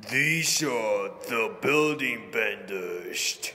These are the building benders.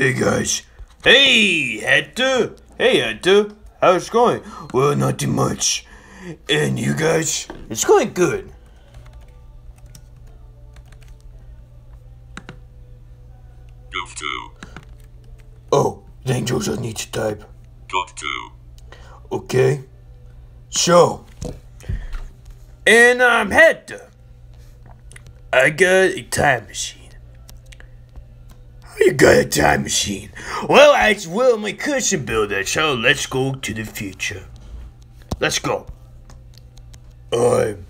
Hey guys. Hey, Hector. Hey, Hector. How's it going? Well, not too much. And you guys? It's going good. Goof 2. Oh, then Joseph needs to type. Dot 2. Okay. So, and I'm Hector. I got a time machine. You got a time machine? Well, I will my cousin build it, so let's go to the future. Let's go. I'm.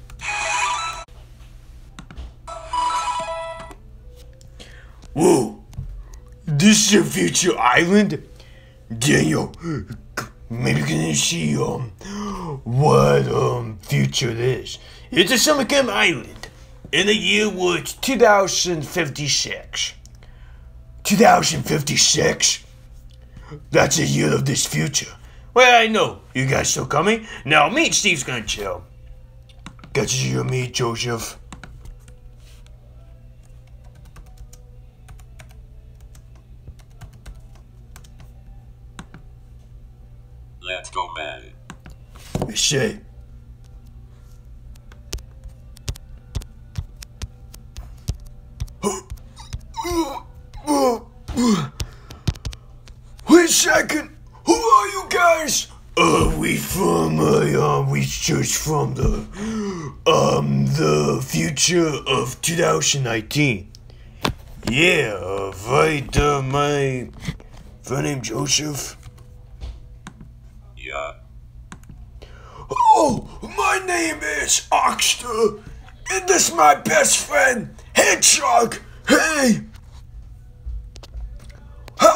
Whoa! This is a future island? Daniel, maybe can you see um what um future it is? It's a summer camp island. in the year was 2056. 2056? That's the year of this future. Well, I know. You guys still coming? Now, me and Steve's gonna chill. See you meet Joseph. Let's go, man. I second. Who are you guys? Uh, we from, uh, we just from the, um, the future of 2019. Yeah, uh, right, uh, my friend named Joseph. Yeah. Oh, my name is Oxter, and this is my best friend, Hedgehog. Hey!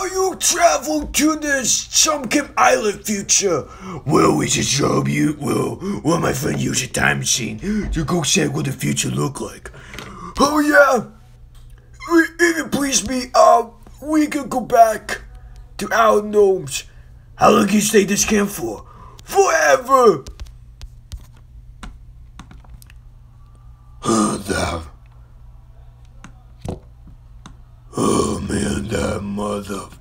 How you travel to this Sumkin Island future? Well, we just hope you will. Well, my friend use a time machine to go see what the future look like. Oh yeah. If it please me, uh, we can go back to our gnomes. How long can you stay this camp for? Forever. Oh, that. Oh man, that mother.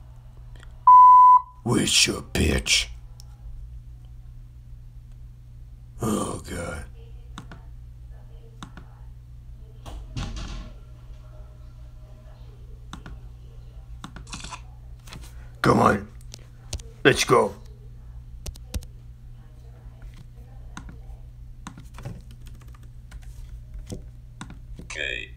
Where's your bitch? Oh god. Come on. Let's go. Okay.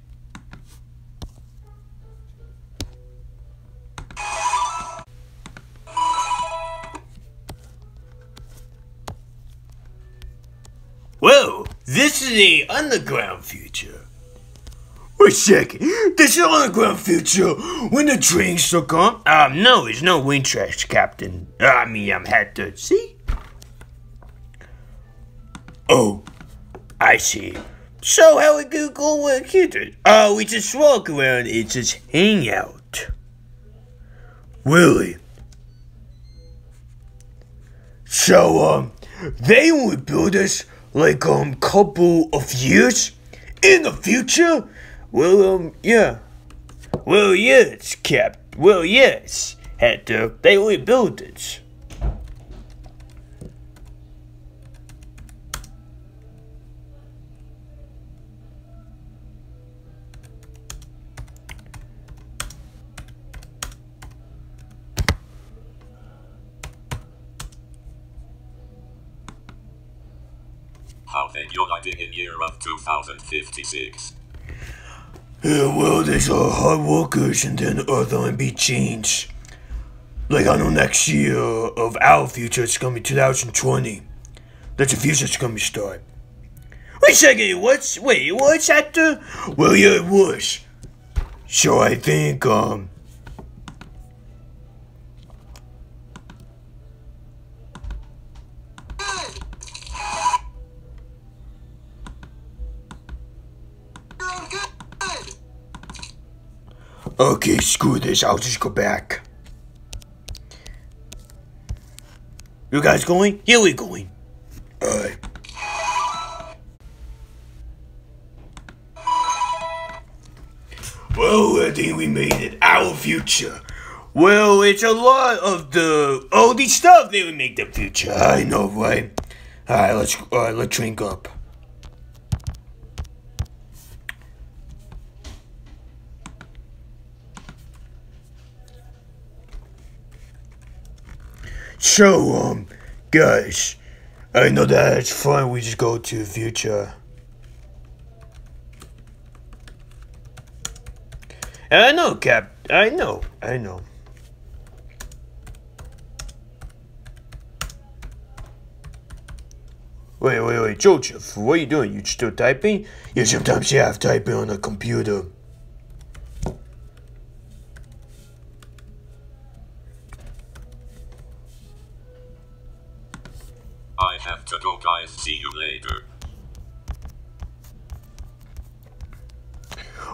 This is a underground future. Wait a second. This is underground future when the trains still come? Um, no, it's no wind tracks, Captain. I mean, I'm had to see. Oh, I see. So how we could go with kids? Oh, we just walk around and just hang out. Really? So, um, they would build us like um couple of years in the future. Well, um, yeah. Well, yes, Cap. Well, yes, Hector. They will build it. Then uniting in year of 2056? Yeah, well, there's uh, hard workers and then other be changed. Like, I know next year of our future, it's gonna be 2020. That's the future it's gonna start. Wait a second, what's, wait, what's that? The, well, yeah, it was. So I think, um, okay, screw this, I'll just go back. You guys going? Yeah, we going. Alright. Well, I think we made it. Our future. Well, it's a lot of the all stuff that would make the future. I know, right? Alright, let's alright, let's drink up. So, um, guys, I know that it's fun. We just go to future. I know, Cap. I know. I know. Wait, wait, wait, Joseph, what are you doing? You still typing? Yeah, sometimes you have typing on a computer.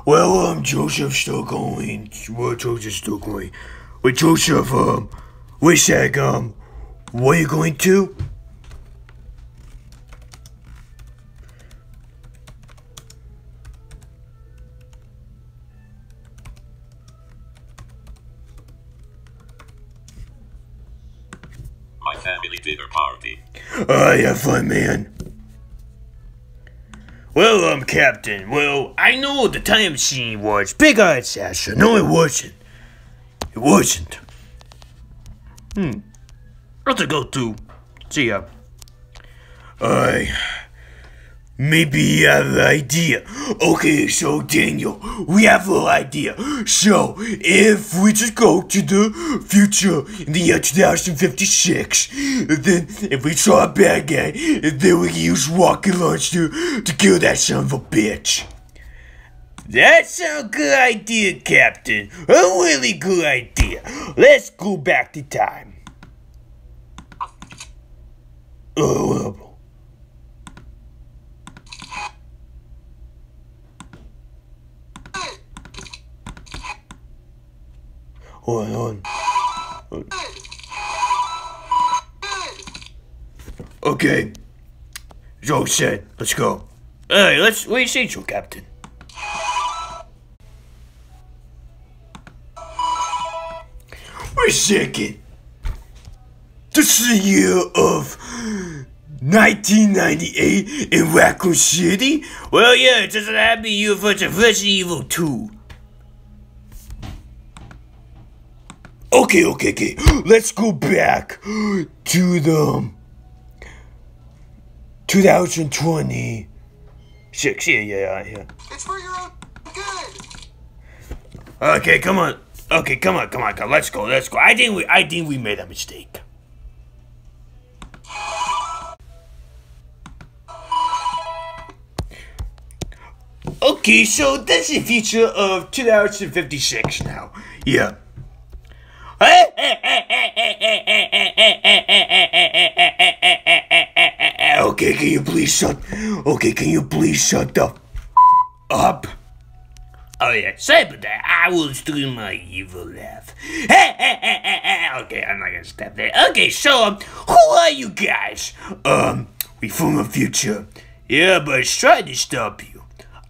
Well, um, Joseph's still going. Well, Joseph's still going. Wait, Joseph, um, wait a sec, um, what are you going to? My family dinner party. Ah, have fun, man. Well, um, Captain, well, I know the time machine was Big Eye Sasha. No, it wasn't. It wasn't. Hmm. Let's go to. See ya. I. Maybe you have an idea. Okay, so Daniel, we have an idea. So, if we just go to the future in the year 2056, then if we saw a bad guy, then we can use rocket launch to, to kill that son of a bitch. That's a good idea, Captain. A really good idea. Let's go back to time. Oh, Hold on, hold on. Okay. Joe said, let's go. Hey, let's, what do you say, Joe Captain? Wait a second. This is the year of 1998 in Raccoon City? Well, yeah, it's just a happy year for Resident Evil 2. Okay, okay, okay. Let's go back to the um, 2020. Six, yeah, yeah, yeah. It's for your own good. Okay, come on. Okay, come on, come on, come. On. Let's go, let's go. I think we, I think we made a mistake. Okay, so that's the future of 2056 now. Yeah. Okay, can you please shut? Okay, can you please shut the up? Oh yeah, sorry about that. I was doing my evil laugh. okay, I'm not gonna stop there. Okay, so um, who are you guys? Um, we from the future. Yeah, but I tried to stop you.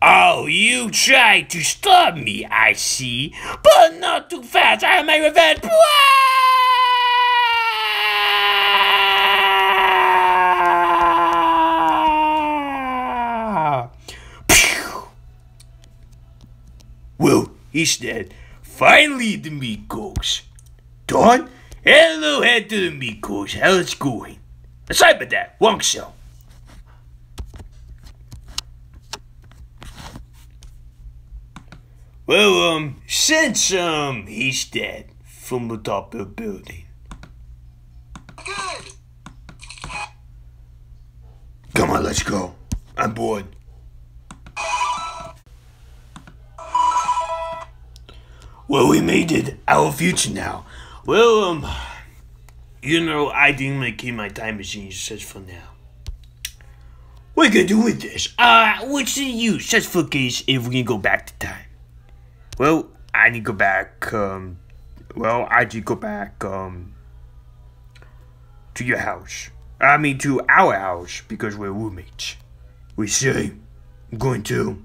Oh, you tried to stop me, I see. But not too fast. I have my revenge. Well, he's dead. Finally, the Mikos. Dawn? Hello, head to the Mikos. How's it going? Aside from that, Wong Show. Well, um, since, um, he's dead from the top of the building. Good. Come on, let's go. I'm bored. Well, we made it. Our future now. Well, um, you know, I didn't make my time machine just for now. What are you gonna do with this? Uh, what's the use? Just for case if we can go back to time. Well, I need to go back, um, well, I need to go back, um, to your house. I mean, to our house because we're roommates. We say, I'm going to.